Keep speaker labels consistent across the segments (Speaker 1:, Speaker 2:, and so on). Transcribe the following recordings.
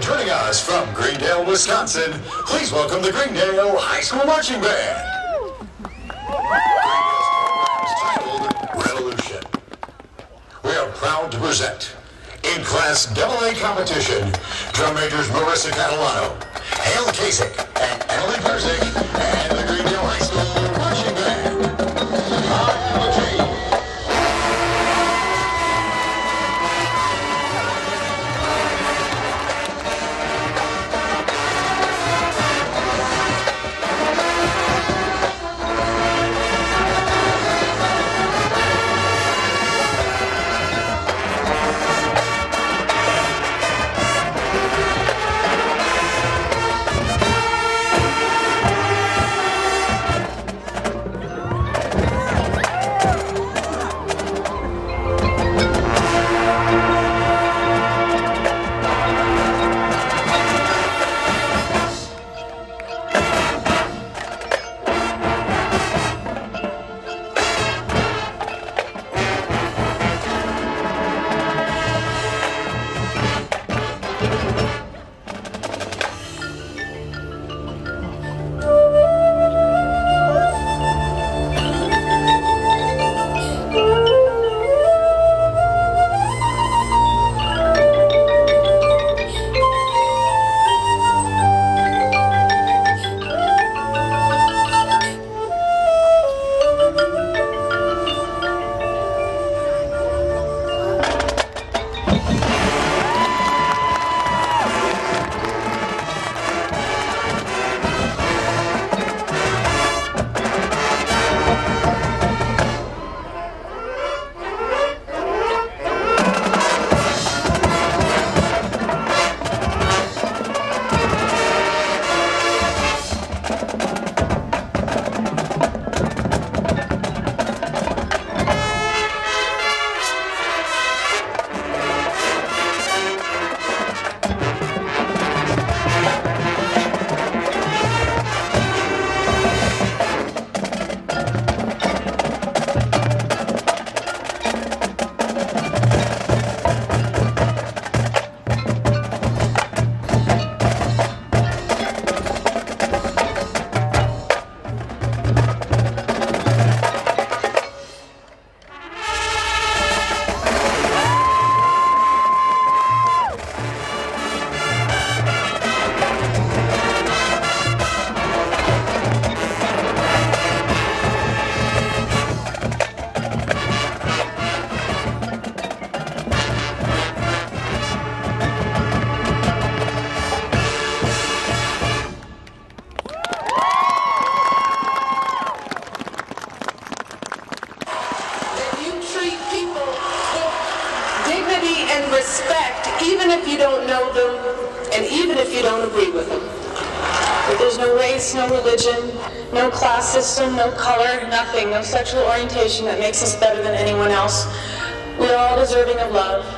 Speaker 1: Joining us from Greendale, Wisconsin, please welcome the Greendale High School Marching Band. Revolution. We are proud to present in Class AA competition, drum majors Marissa Catalano, Hale Kasich, and Emily Persick,
Speaker 2: even if you don't know them and even if you don't agree with them. There's no race, no religion, no class system, no color, nothing, no sexual orientation that makes us better than anyone else. We are all deserving of love.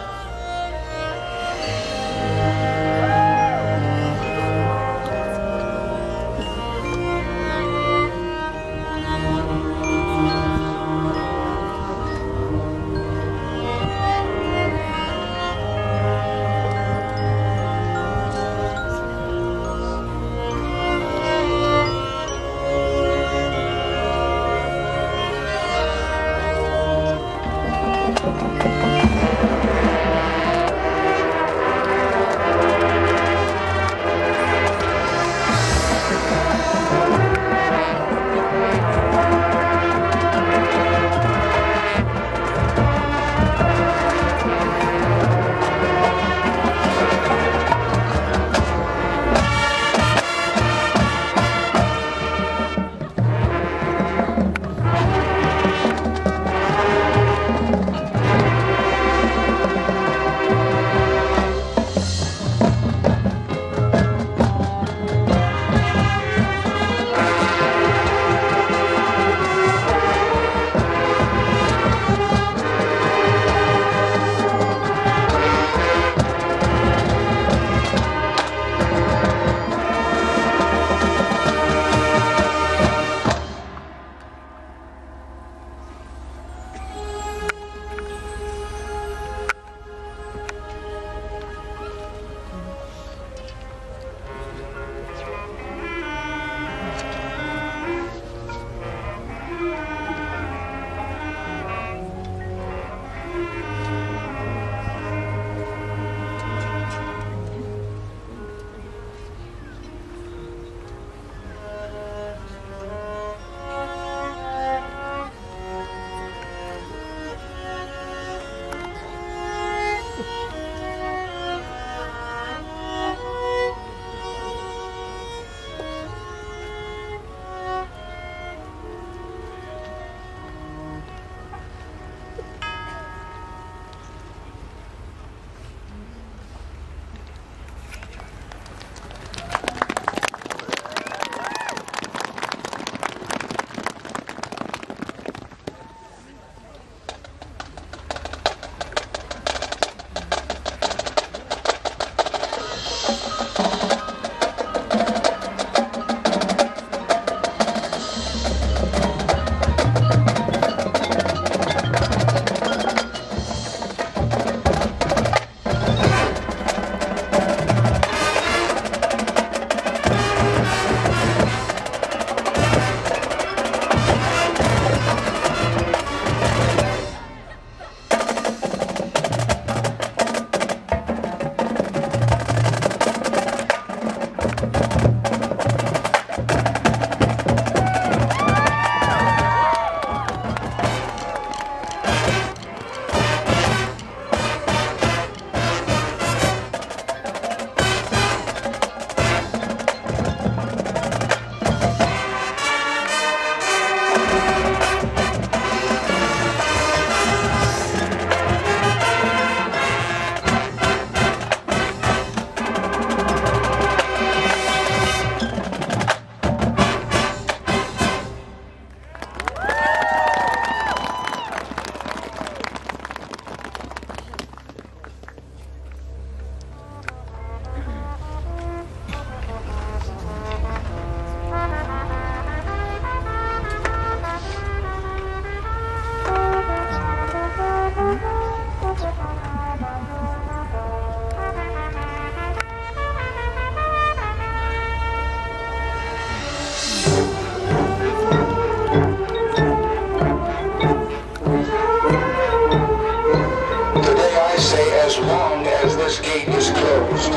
Speaker 1: Closed.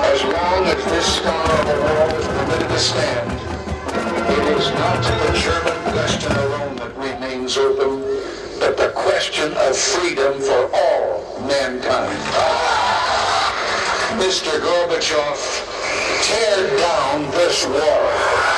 Speaker 1: As long as this scar on the wall is permitted to stand, it is not the German question alone that remains open, but the question of freedom for all mankind. Mr. Gorbachev, tear down this wall.